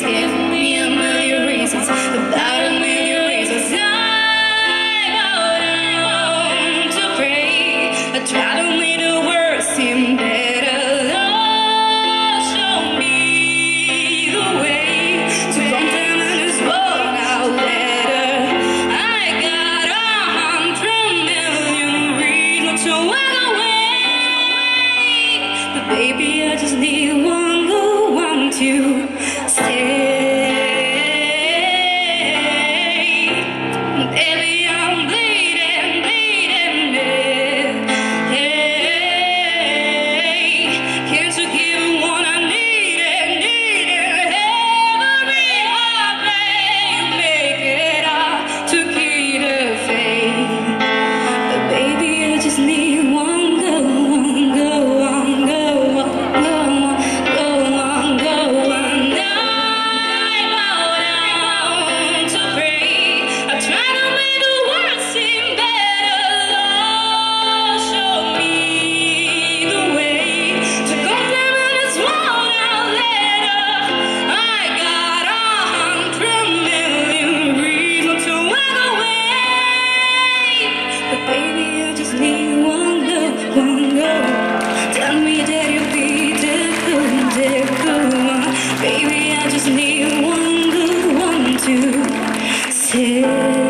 give me a million reasons, about a million reasons. I won't, to pray. I try to make the seem better. Show me the way to this now better. I got a hundred million reasons to walk away, but baby, I just need one you Baby, I just need one good one to sit.